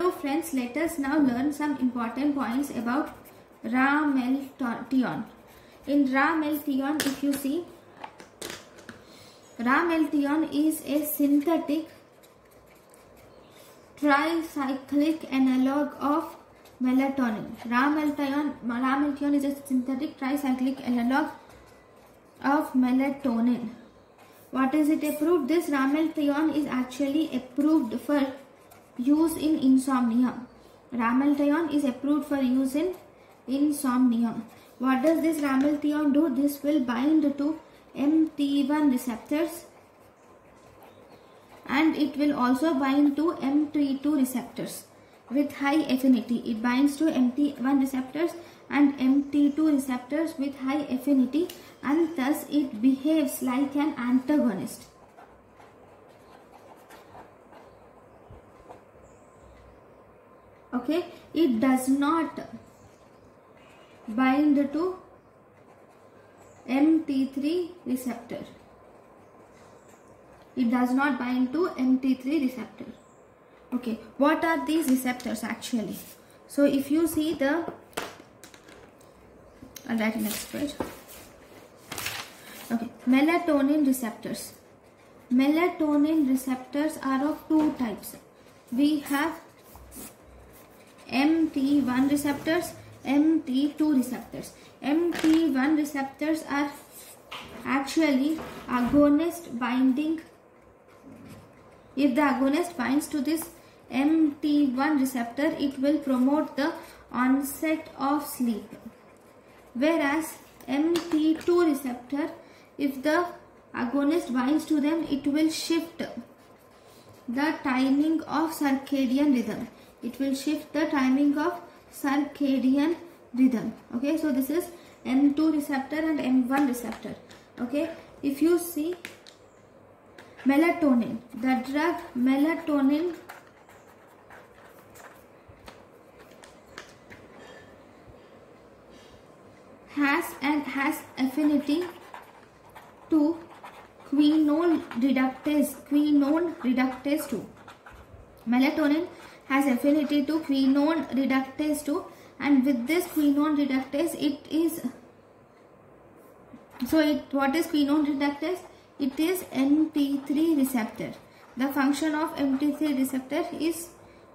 So friends, let us now learn some important points about Ramelteon. In Ramelteon, if you see, Ramelteon is a synthetic tricyclic analog of melatonin. Ramelteon, Ramelteon is a synthetic tricyclic analog of melatonin. What is it approved? This Ramelteon is actually approved for use in insomnia. Ramelteon is approved for use in insomnia. What does this Ramelteon do? This will bind to MT1 receptors and it will also bind to MT2 receptors with high affinity. It binds to MT1 receptors and MT2 receptors with high affinity and thus it behaves like an antagonist. Okay? It does not bind to mt3 receptor. It does not bind to mt3 receptor. Okay? What are these receptors actually? So if you see the i'll write next page okay. Melatonin receptors. Melatonin receptors are of two types. We have MT1 receptors, MT2 receptors. MT1 receptors are actually agonist binding. If the agonist binds to this MT1 receptor, it will promote the onset of sleep. Whereas MT2 receptor, if the agonist binds to them, it will shift the timing of circadian rhythm it will shift the timing of circadian rhythm. Okay so this is m2 receptor and m1 receptor. Okay if you see melatonin the drug melatonin has and has affinity to quinone reductase quinone reductase 2 melatonin has affinity to quinone reductase 2 and with this quinone reductase it is so it what is quinone reductase? It is mt3 receptor. The function of mt3 receptor is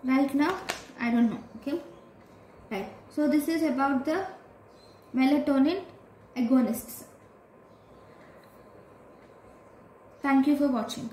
right now i don't know okay? Right. So this is about the melatonin agonists. Thank you for watching